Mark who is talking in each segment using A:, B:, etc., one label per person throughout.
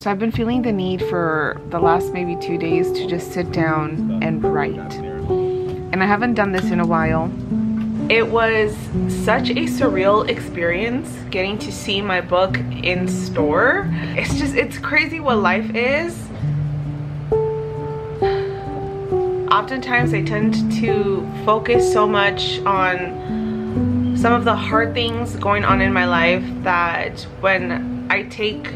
A: So I've been feeling the need for the last maybe two days to just sit down and write. And I haven't done this in a while. It was such a surreal experience getting to see my book in store. It's just, it's crazy what life is. Oftentimes I tend to focus so much on some of the hard things going on in my life that when I take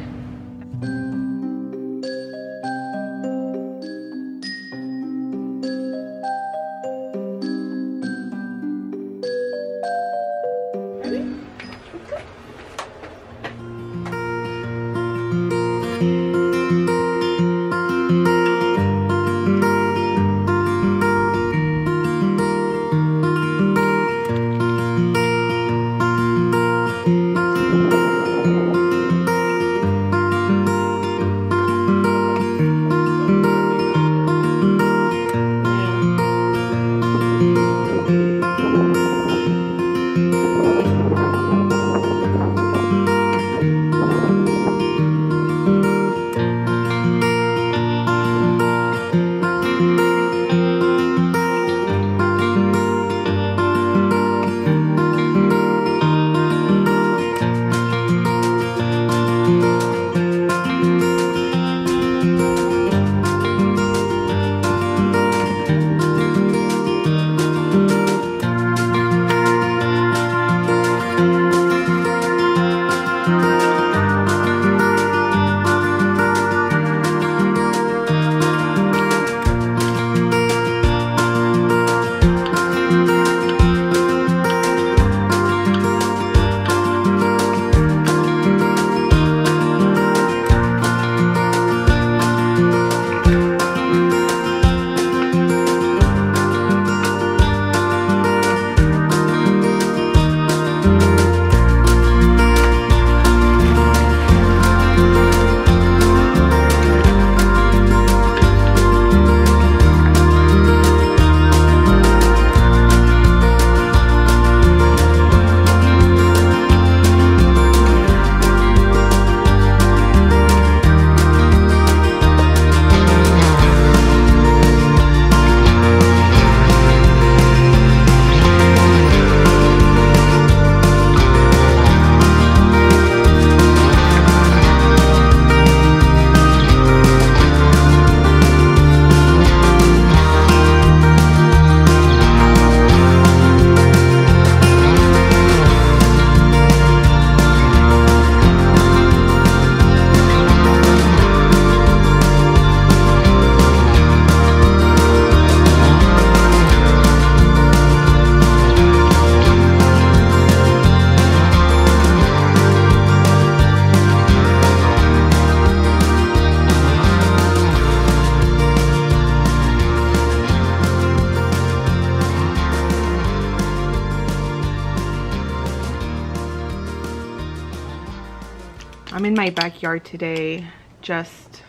A: my backyard today just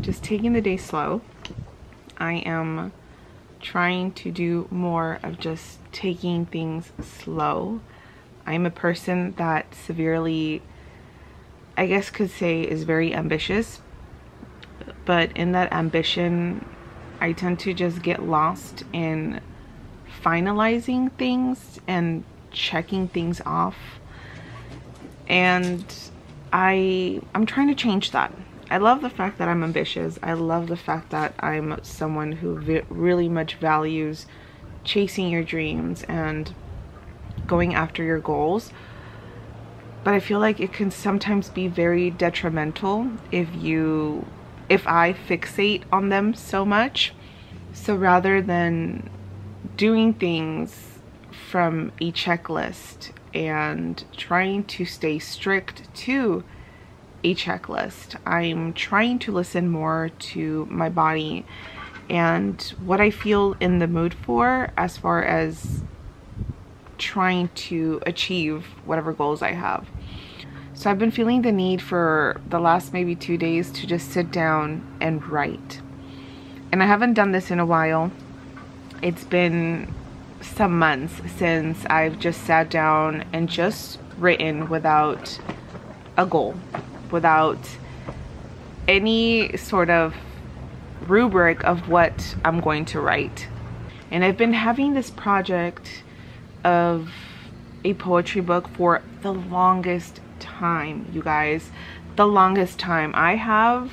A: just taking the day slow. I am trying to do more of just taking things slow. I'm a person that severely I guess could say is very ambitious but in that ambition I tend to just get lost in finalizing things and checking things off and I I'm trying to change that. I love the fact that I'm ambitious. I love the fact that I'm someone who really much values chasing your dreams and going after your goals. But I feel like it can sometimes be very detrimental if you if I fixate on them so much. So rather than doing things from a checklist and trying to stay strict to a checklist. I'm trying to listen more to my body and what I feel in the mood for as far as trying to achieve whatever goals I have. So I've been feeling the need for the last maybe two days to just sit down and write. And I haven't done this in a while. It's been some months since I've just sat down and just written without a goal. without any sort of rubric of what I'm going to write. And I've been having this project of a poetry book for the longest time, you guys. The longest time. I have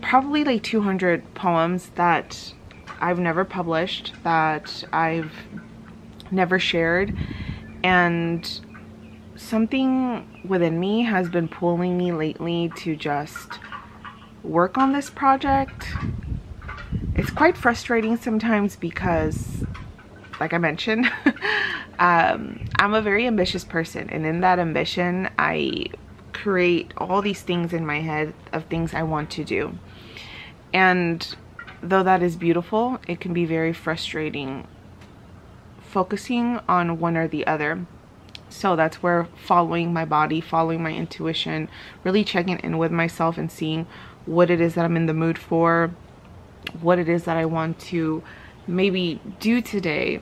A: probably like 200 poems that I've never published, that I've never shared. And something within me has been pulling me lately to just work on this project. It's quite frustrating sometimes because like I mentioned um, I'm a very ambitious person. And in that ambition I create all these things in my head of things I want to do. And though that is beautiful it can be very frustrating focusing on one or the other so that's where following my body following my intuition really checking in with myself and seeing what it is that I'm in the mood for what it is that I want to maybe do today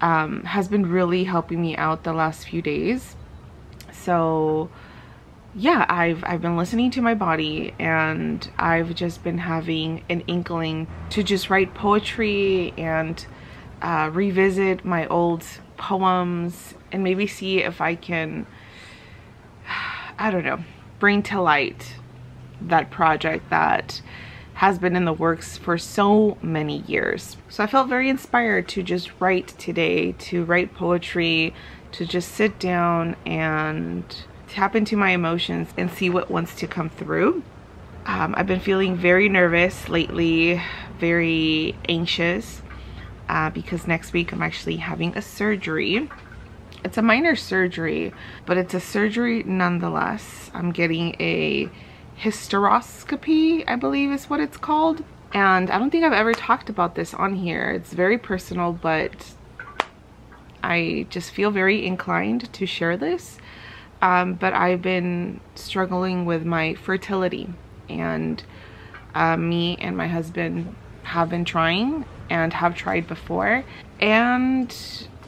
A: um, has been really helping me out the last few days. So yeah, I've, I've been listening to my body and I've just been having an inkling to just write poetry and uh, revisit my old poems and maybe see if I can, I don't know, bring to light that project that has been in the works for so many years. So I felt very inspired to just write today, to write poetry, to just sit down and tap into my emotions and see what wants to come through. Um, I've been feeling very nervous lately, very anxious uh, because next week I'm actually having a surgery. It's a minor surgery, but it's a surgery nonetheless. I'm getting a hysteroscopy, I believe is what it's called. And I don't think I've ever talked about this on here. It's very personal, but I just feel very inclined to share this. Um, but I've been struggling with my fertility and uh, me and my husband have been trying and have tried before and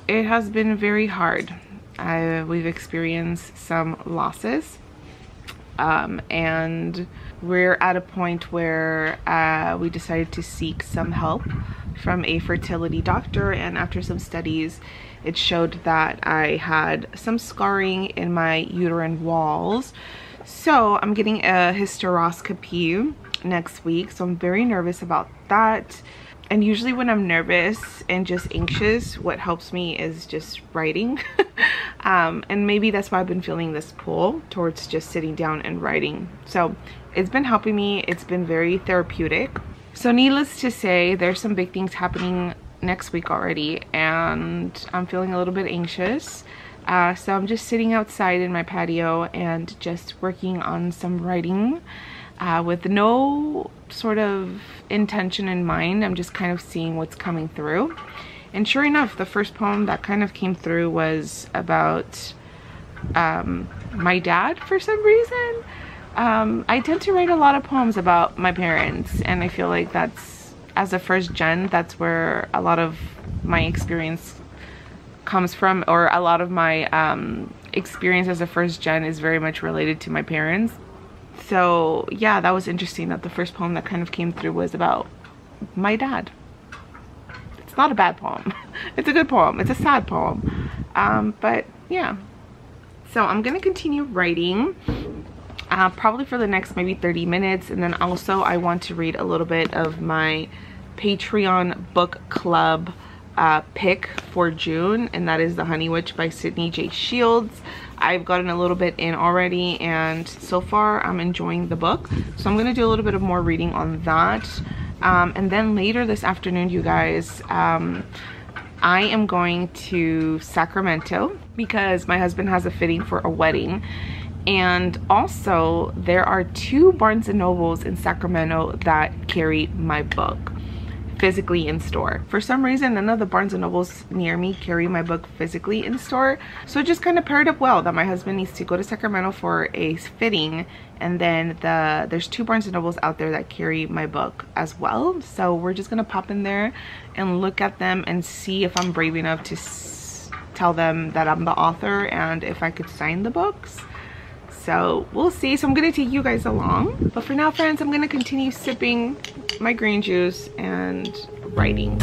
A: it has been very hard. We've experienced some losses um, and we're at a point where uh, we decided to seek some help from a fertility doctor and after some studies it showed that I had some scarring in my uterine walls so I'm getting a hysteroscopy next week so I'm very nervous about that. And usually when I'm nervous and just anxious what helps me is just writing. Um, and maybe that's why I've been feeling this pull towards just sitting down and writing. So it's been helping me. It's been very therapeutic. So needless to say there's some big things happening next week already and I'm feeling a little bit anxious. Uh, so I'm just sitting outside in my patio and just working on some writing uh, with no sort of intention in mind. I'm just kind of seeing what's coming through. And sure enough, the first poem that kind of came through was about um, my dad for some reason. Um, I tend to write a lot of poems about my parents and I feel like that's, as a first gen, that's where a lot of my experience comes from or a lot of my um, experience as a first gen is very much related to my parents so yeah that was interesting that the first poem that kind of came through was about my dad. It's not a bad poem. It's a good poem. It's a sad poem. Um, but yeah. So i'm gonna continue writing uh, probably for the next maybe 30 minutes and then also i want to read a little bit of my patreon book club uh, pick for June and that is The Honey Witch by Sydney J. Shields. I've gotten a little bit in already and so far I'm enjoying the book. So I'm going to do a little bit of more reading on that. Um, and then later this afternoon, you guys, um, I am going to Sacramento because my husband has a fitting for a wedding. And also there are two Barnes & Nobles in Sacramento that carry my book physically in store. For some reason, none of the Barnes & Nobles near me carry my book physically in store. So it just kind of paired up well that my husband needs to go to Sacramento for a fitting and then the there's two Barnes & Nobles out there that carry my book as well. So we're just gonna pop in there and look at them and see if I'm brave enough to tell them that I'm the author and if I could sign the books. So we'll see. So i'm gonna take you guys along. But for now friends i'm gonna continue sipping my green juice and writing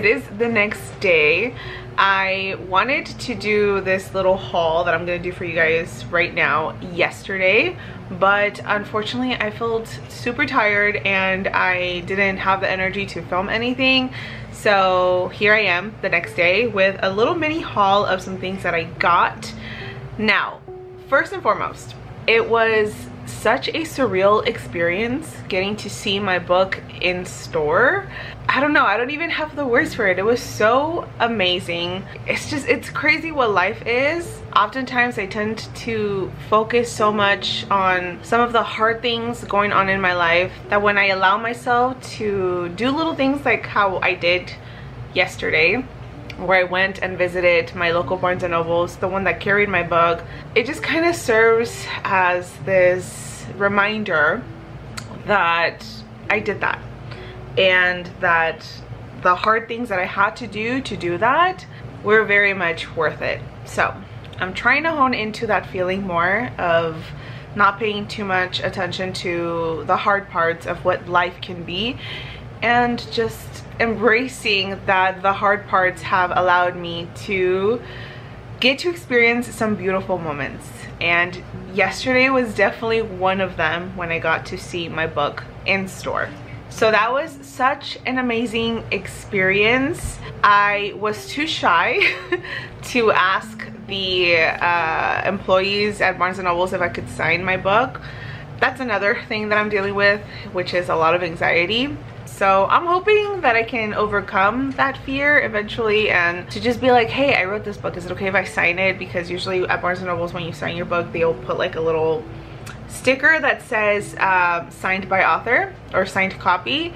A: it is the next day. I wanted to do this little haul that I'm gonna do for you guys right now yesterday but unfortunately I felt super tired and I didn't have the energy to film anything. So here I am the next day with a little mini haul of some things that I got. Now first and foremost it was such a surreal experience getting to see my book in store. I don't know I don't even have the words for it. It was so amazing. It's just it's crazy what life is. Oftentimes I tend to focus so much on some of the hard things going on in my life that when I allow myself to do little things like how I did yesterday where I went and visited my local Barnes & Nobles, the one that carried my book. It just kind of serves as this reminder that I did that and that the hard things that I had to do to do that were very much worth it. So I'm trying to hone into that feeling more of not paying too much attention to the hard parts of what life can be and just embracing that the hard parts have allowed me to get to experience some beautiful moments and yesterday was definitely one of them when I got to see my book in store. So that was such an amazing experience. I was too shy to ask the uh, employees at Barnes & Nobles if I could sign my book. That's another thing that I'm dealing with, which is a lot of anxiety so i'm hoping that i can overcome that fear eventually and to just be like hey i wrote this book. Is it okay if i sign it? Because usually at barnes and nobles when you sign your book they'll put like a little sticker that says uh, signed by author or signed copy.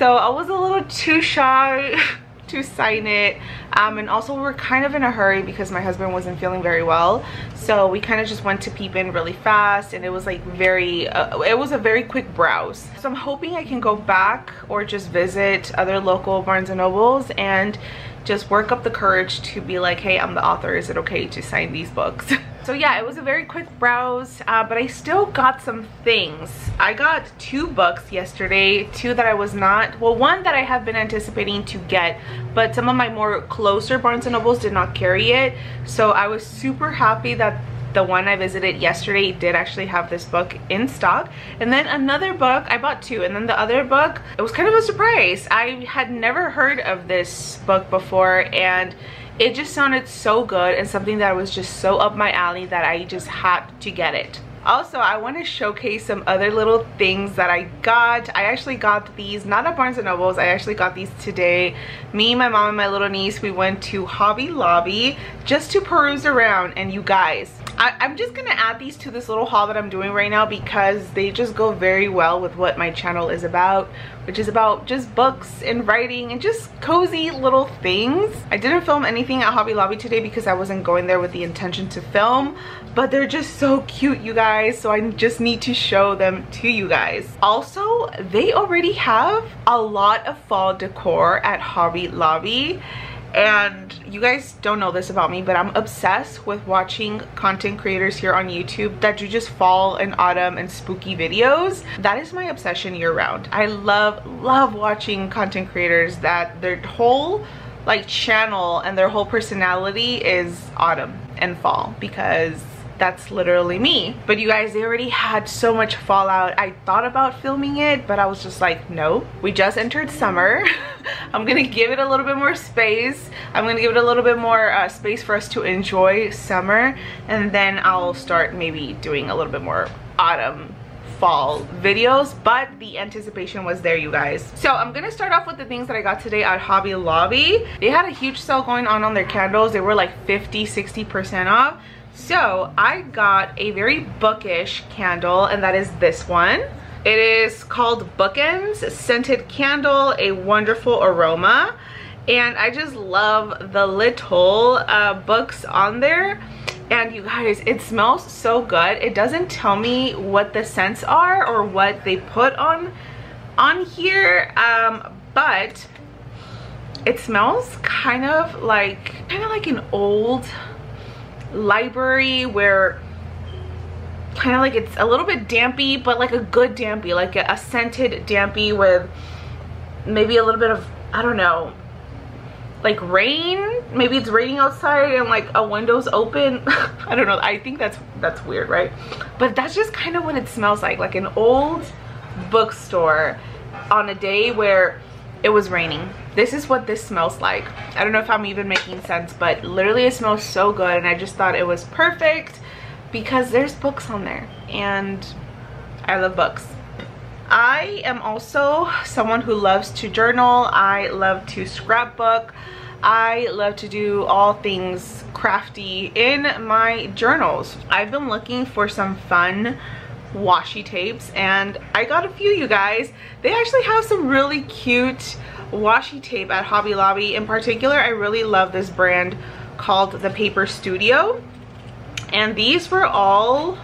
A: So i was a little too shy to sign it. Um, and also we're kind of in a hurry because my husband wasn't feeling very well. So we kind of just went to peep in really fast and it was like very uh, it was a very quick browse. So i'm hoping i can go back or just visit other local barnes and nobles and just work up the courage to be like hey i'm the author. Is it okay to sign these books so yeah it was a very quick browse uh, but i still got some things i got two books yesterday two that i was not well one that i have been anticipating to get but some of my more closer barnes and nobles did not carry it so i was super happy that the one I visited yesterday did actually have this book in stock. And then another book, I bought two, and then the other book, it was kind of a surprise. I had never heard of this book before, and it just sounded so good and something that was just so up my alley that I just had to get it. Also i want to showcase some other little things that i got. I actually got these not at barnes and nobles i actually got these today. Me my mom and my little niece we went to hobby lobby just to peruse around. And you guys I, am just gonna add these to this little haul that I'm doing right now because they just go very well with what my channel is about which is about just books and writing and just cozy little things. I didn't film anything at Hobby Lobby today because I wasn't going there with the intention to film but they're just so cute you guys so I just need to show them to you guys. Also they already have a lot of fall decor at Hobby Lobby and you guys don't know this about me but i'm obsessed with watching content creators here on youtube that do just fall and autumn and spooky videos. That is my obsession year round i love love watching content creators that their whole like channel and their whole personality is autumn and fall because that's literally me. But you guys they already had so much fallout. I thought about filming it but i was just like no. We just entered summer. I'm gonna give it a little bit more space. I'm gonna give it a little bit more uh, space for us to enjoy summer. And then i'll start maybe doing a little bit more autumn fall videos. But the anticipation was there you guys. So i'm gonna start off with the things that i got today at hobby lobby. They had a huge sale going on on their candles. They were like 50 60 percent off so I got a very bookish candle and that is this one. It is called Bookends Scented Candle, a wonderful aroma. And I just love the little uh, books on there. And you guys, it smells so good. It doesn't tell me what the scents are or what they put on on here. Um, but it smells kind of like, kind of like an old library where kind of like it's a little bit dampy but like a good dampy like a, scented dampy with maybe a little bit of I don't know like rain? Maybe it's raining outside and like a window's open? I don't know i think that's that's weird right? But that's just kind of what it smells like like an old bookstore on a day where it was raining this is what this smells like i don't know if i'm even making sense but literally it smells so good and i just thought it was perfect because there's books on there and i love books i am also someone who loves to journal i love to scrapbook I love to do all things crafty in my journals. I've been looking for some fun washi tapes and I got a few you guys. They actually have some really cute washi tape at Hobby Lobby. In particular, I really love this brand called The Paper Studio. And these were all,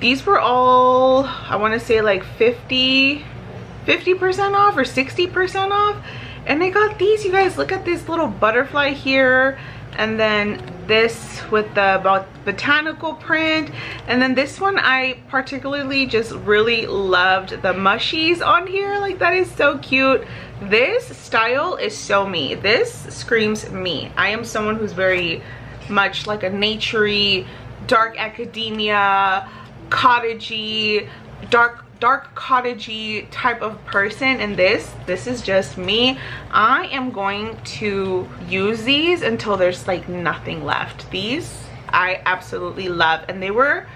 A: these were all, I wanna say like 50, 50% off or 60% off and I got these, you guys. Look at this little butterfly here. And then this with the botanical print. And then this one, I particularly just really loved the mushies on here. Like that is so cute. This style is so me. This screams me. I am someone who's very much like a naturey, dark academia, cottagey, dark dark cottagey type of person and this. This is just me. I am going to use these until there's like nothing left. These i absolutely love. And they were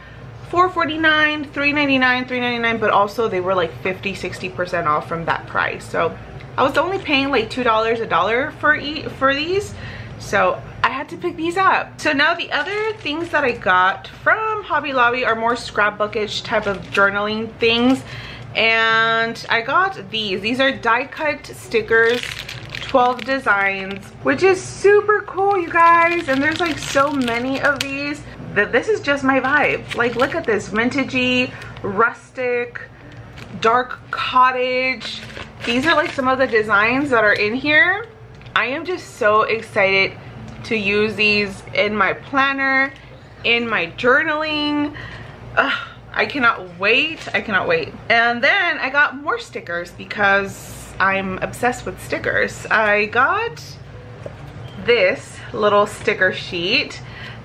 A: 449 399 399 but also they were like 50 60 percent off from that price. So i was only paying like two dollars a dollar for e for these. So had to pick these up. So now the other things that I got from Hobby Lobby are more scrapbookish type of journaling things. And I got these. These are die cut stickers 12 designs which is super cool you guys and there's like so many of these that this is just my vibe like look at this vintagey rustic dark cottage these are like some of the designs that are in here I am just so excited to use these in my planner, in my journaling. Ugh, I cannot wait. I cannot wait. And then I got more stickers because I'm obsessed with stickers. I got this little sticker sheet.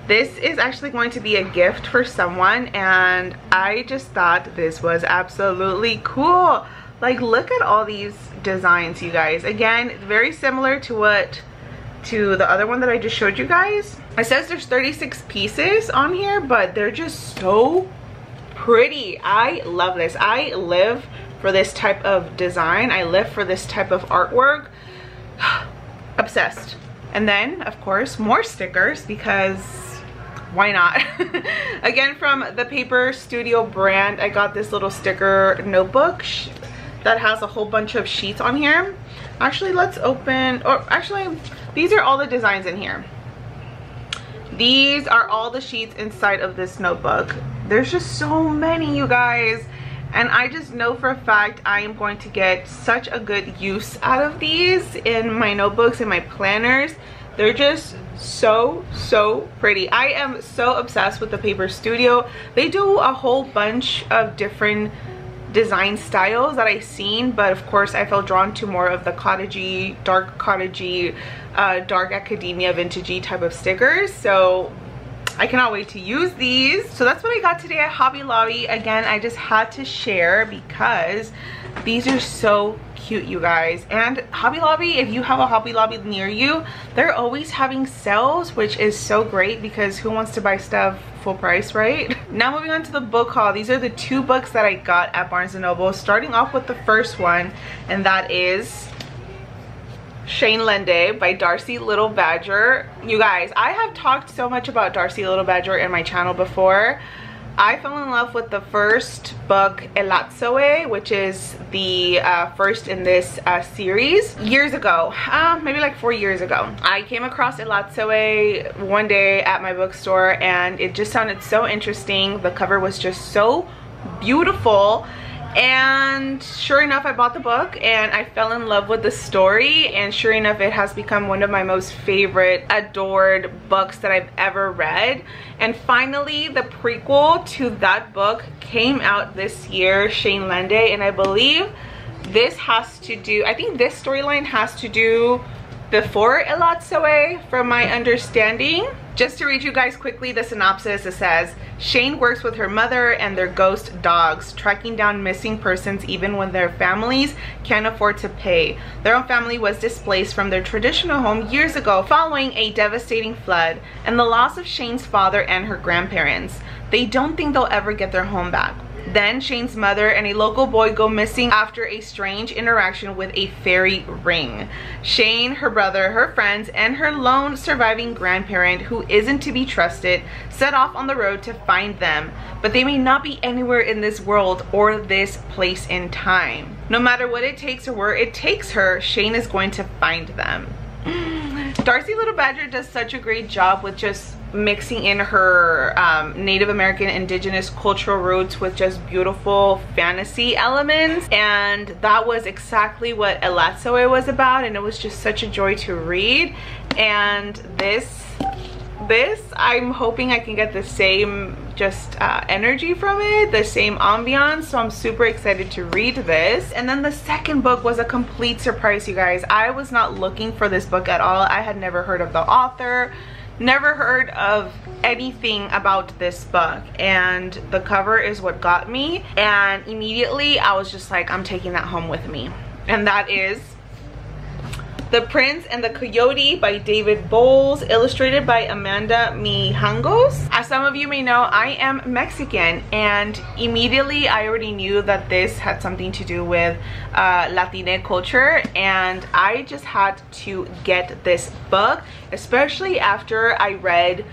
A: This is actually going to be a gift for someone and I just thought this was absolutely cool. Like look at all these designs you guys. Again, very similar to what to the other one that I just showed you guys. It says there's 36 pieces on here, but they're just so pretty. I love this. I live for this type of design. I live for this type of artwork. Obsessed. And then, of course, more stickers because why not? Again, from the Paper Studio brand, I got this little sticker notebook that has a whole bunch of sheets on here. Actually, let's open, or actually, these are all the designs in here. These are all the sheets inside of this notebook. There's just so many, you guys. And I just know for a fact I am going to get such a good use out of these in my notebooks and my planners. They're just so, so pretty. I am so obsessed with the Paper Studio. They do a whole bunch of different design styles that I've seen, but of course I felt drawn to more of the cottagey, dark cottagey, uh, dark academia, vintagey type of stickers. So I cannot wait to use these. So that's what I got today at Hobby Lobby. Again, I just had to share because these are so cute, you guys. And Hobby Lobby, if you have a Hobby Lobby near you, they're always having sales, which is so great because who wants to buy stuff full price, right? Now moving on to the book haul. These are the two books that I got at Barnes & Noble. Starting off with the first one, and that is Sheine Lende by Darcy Little Badger. You guys, I have talked so much about Darcy Little Badger in my channel before. I fell in love with the first book, Elatsoe, which is the uh, first in this uh, series, years ago, uh, maybe like four years ago. I came across Elatsoe one day at my bookstore and it just sounded so interesting. The cover was just so beautiful and sure enough I bought the book and I fell in love with the story. And sure enough it has become one of my most favorite adored books that I've ever read. And finally the prequel to that book came out this year Sheine Lende. And I believe this has to do I think this storyline has to do before Elatsoe from my understanding. Just to read you guys quickly the synopsis, it says, Sheine works with her mother and their ghost dogs, tracking down missing persons even when their families can't afford to pay. Their own family was displaced from their traditional home years ago following a devastating flood and the loss of Sheine's father and her grandparents. They don't think they'll ever get their home back. Then Sheine's mother and a local boy go missing after a strange interaction with a fairy ring. Sheine, her brother, her friends, and her lone surviving grandparent who isn't to be trusted set off on the road to find them, but they may not be anywhere in this world or this place in time. No matter what it takes or where it takes her, Sheine is going to find them. Darcy Little Badger does such a great job with just mixing in her um, Native American indigenous cultural roots with just beautiful fantasy elements. And that was exactly what Elatsoe was about. And it was just such a joy to read. And this this i'm hoping i can get the same just uh, energy from it the same ambiance. So i'm super excited to read this. And then the second book was a complete surprise you guys. I was not looking for this book at all. I had never heard of the author never heard of anything about this book and the cover is what got me and immediately I was just like I'm taking that home with me. And that is the Prince and the Coyote by David Bowles, illustrated by Amanda Mijangos. As some of you may know, I am Mexican and immediately I already knew that this had something to do with uh, Latina culture and I just had to get this book, especially after I read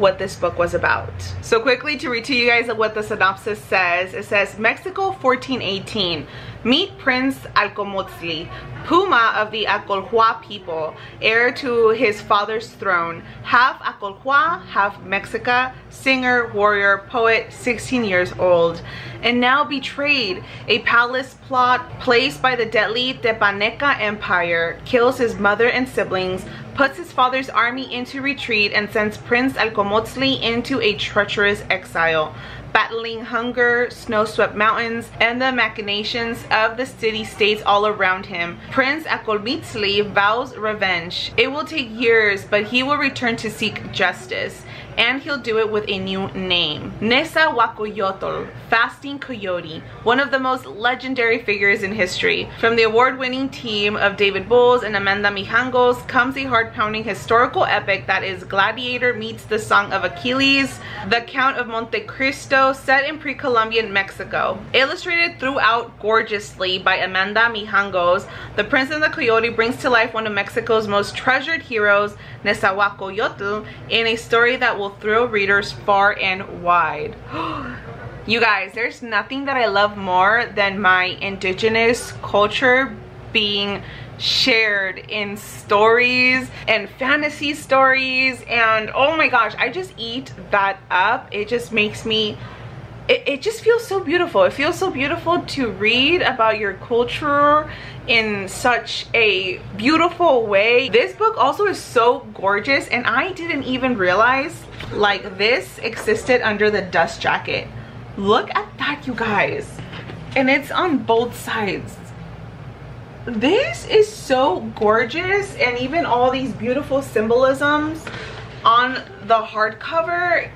A: what this book was about. So quickly to read to you guys what the synopsis says. It says, Mexico 1418. Meet Prince Acolmiztli, Puma of the Acolhua people, heir to his father's throne, half Acolhua, half Mexica, singer, warrior, poet, 16 years old, and now betrayed. A palace plot placed by the deadly Tepaneca Empire kills his mother and siblings, puts his father's army into retreat, and sends Prince Acolmiztli into a treacherous exile battling hunger, snow-swept mountains, and the machinations of the city-states all around him. Prince Acolmiztli vows revenge. It will take years, but he will return to seek justice and he'll do it with a new name. Nezahualcoyotl, Fasting Coyote, one of the most legendary figures in history. From the award-winning team of David Bowles and Amanda Mijangos comes a heart-pounding historical epic that is Gladiator meets the Song of Achilles, The Count of Monte Cristo, set in pre-Columbian Mexico. Illustrated throughout gorgeously by Amanda Mijangos, The Prince and the Coyote brings to life one of Mexico's most treasured heroes, Nezahualcoyotl, in a story that will thrill readers far and wide. you guys, there's nothing that I love more than my indigenous culture being shared in stories and fantasy stories. And oh my gosh i just eat that up. It just makes me it, it just feels so beautiful. It feels so beautiful to read about your culture in such a beautiful way. This book also is so gorgeous and i didn't even realize like this existed under the dust jacket. Look at that you guys. And it's on both sides. This is so gorgeous and even all these beautiful symbolisms on the hardcover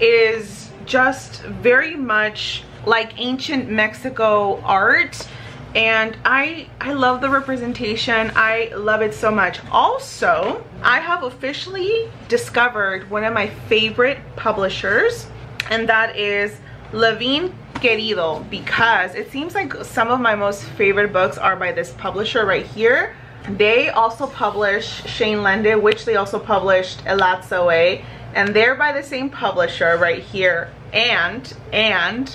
A: is just very much like ancient Mexico art and I I love the representation. I love it so much. Also I have officially discovered one of my favorite publishers and that is Levine Querido because it seems like some of my most favorite books are by this publisher right here. They also publish Sheine Lende which they also published Elatsoe and they're by the same publisher right here. And and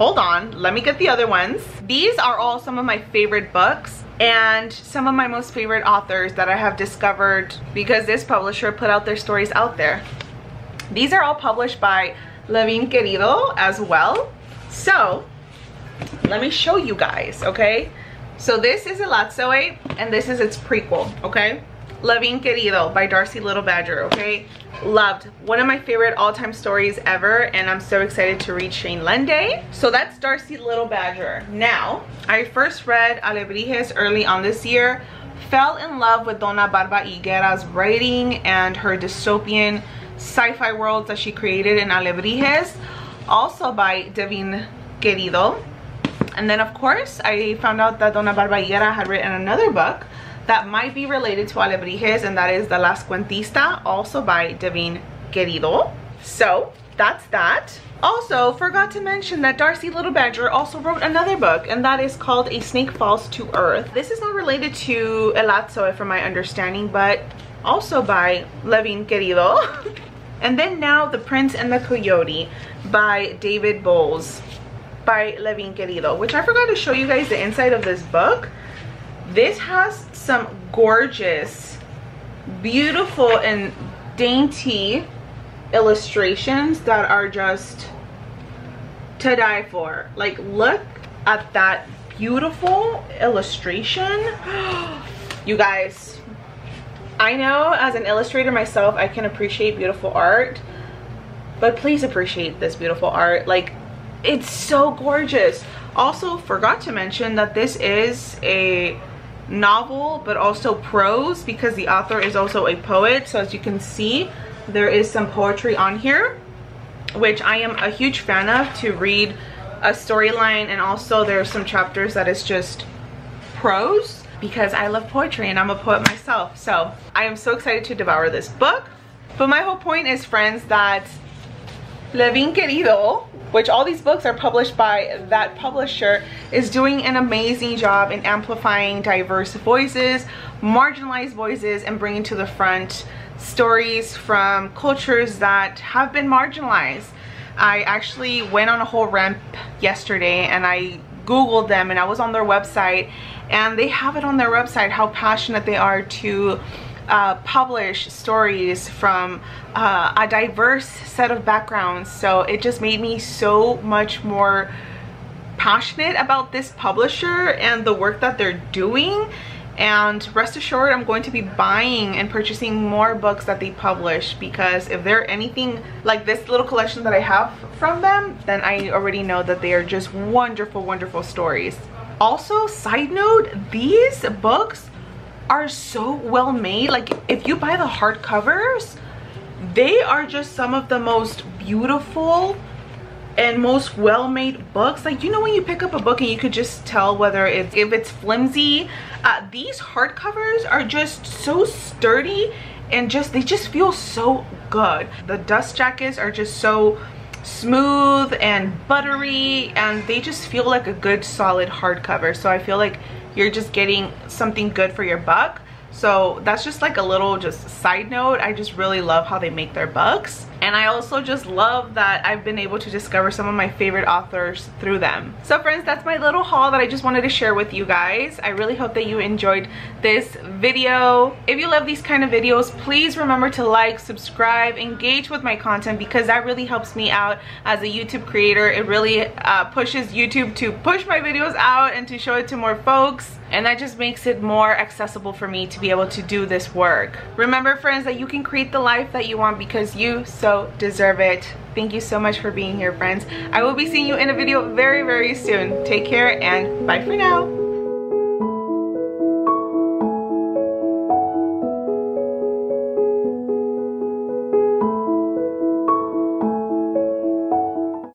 A: hold on let me get the other ones. These are all some of my favorite books and some of my most favorite authors that I have discovered because this publisher put out their stories out there. These are all published by Levine Querido as well. So let me show you guys okay? So this is Elatsoe and this is its prequel okay? Levine Querido by Darcy Little Badger, okay? Loved. One of my favorite all-time stories ever, and I'm so excited to read Sheine Lende. So that's Darcy Little Badger. Now, I first read Alebrijes early on this year, fell in love with Donna Barba Higuera's writing and her dystopian sci-fi worlds that she created in Alebrijes, also by Levine Querido. And then of course, I found out that Donna Barba Higuera had written another book that might be related to Alebrijes and that is The Last Cuentista, also by Levine Querido. So that's that. Also, forgot to mention that Darcy Little Badger also wrote another book, and that is called A Snake Falls to Earth. This is not related to Elatsoe, from my understanding, but also by Levine Querido. and then now The Prince and the Coyote by David Bowles by Levine Querido, which I forgot to show you guys the inside of this book. This has some gorgeous, beautiful, and dainty illustrations that are just to die for. Like, look at that beautiful illustration. you guys, I know as an illustrator myself, I can appreciate beautiful art, but please appreciate this beautiful art. Like, it's so gorgeous. Also, forgot to mention that this is a novel, but also prose because the author is also a poet. So as you can see, there is some poetry on here which I am a huge fan of to read a storyline. And also there are some chapters that is just prose because I love poetry and I'm a poet myself. So I am so excited to devour this book. But my whole point is friends that Levine Querido which all these books are published by that publisher is doing an amazing job in amplifying diverse voices marginalized voices and bringing to the front stories from cultures that have been marginalized. I actually went on a whole ramp yesterday and I googled them and I was on their website and they have it on their website how passionate they are to uh, publish stories from uh, a diverse set of backgrounds. So it just made me so much more passionate about this publisher and the work that they're doing. And rest assured i'm going to be buying and purchasing more books that they publish because if they're anything like this little collection that i have from them then i already know that they are just wonderful wonderful stories. Also side note these books are so well made. Like if you buy the hardcovers they are just some of the most beautiful and most well-made books. Like you know when you pick up a book and you could just tell whether it's if it's flimsy? Uh, these hardcovers are just so sturdy and just they just feel so good. The dust jackets are just so smooth and buttery and they just feel like a good solid hardcover so i feel like you're just getting something good for your buck. So that's just like a little just side note. I just really love how they make their books and I also just love that I've been able to discover some of my favorite authors through them. So friends, that's my little haul that I just wanted to share with you guys. I really hope that you enjoyed this video. If you love these kind of videos, please remember to like, subscribe, engage with my content because that really helps me out as a YouTube creator. It really uh, pushes YouTube to push my videos out and to show it to more folks and that just makes it more accessible for me to be able to do this work. Remember friends that you can create the life that you want because you so deserve it. Thank you so much for being here friends. I will be seeing you in a video very very soon. Take care and bye for now.